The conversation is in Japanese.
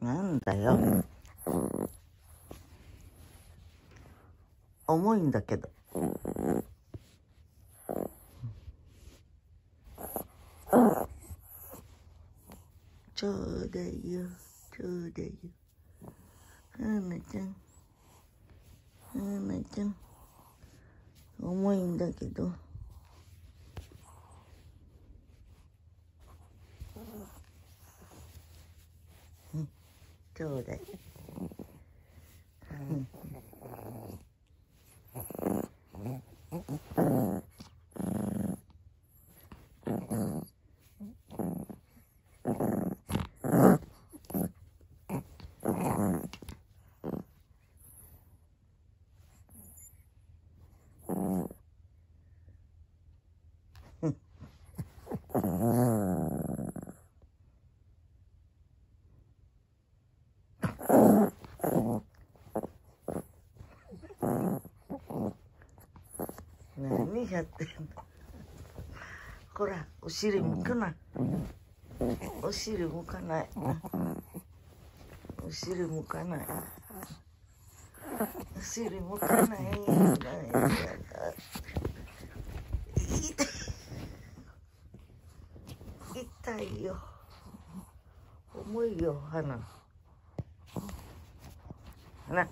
なんだよ。重いんだけど。ちょうだいよ、ちょうだいよ。花ちゃん。花ちゃん。重いんだけど。うんちょうだい。何やってんの？ほらお尻向くな。お尻向かない。お尻向かない。お尻向かない。痛い。よ。重いよ鼻。鼻